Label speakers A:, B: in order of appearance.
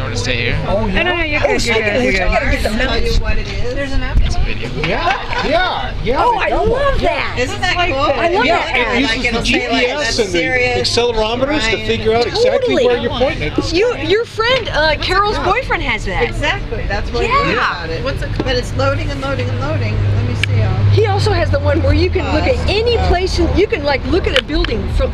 A: You want to stay here?
B: Oh, yeah.
C: No, no, no, you're good, you're good, you're good.
B: Oh, gotta get the
D: Tell you what it is.
C: There's a map.
A: It's a video.
B: Yeah, yeah, yeah.
C: Oh, I
B: got
C: love that.
D: Isn't that
C: like
D: cool?
C: the- I love
B: Yeah,
C: that
B: Yeah,
C: it
B: uses
D: Like,
B: the
D: say, like,
B: GPS and the
D: serious,
B: accelerometers to figure out exactly where you're pointing.
C: You, your friend uh, Carol's boyfriend has that.
D: Exactly. That's what
C: Yeah.
D: it is about it.
E: What's it called?
D: But it's loading and loading and loading. Let me see. I'll-
C: He also has the one where you can look at any
D: uh,
C: place and you can like look at a building from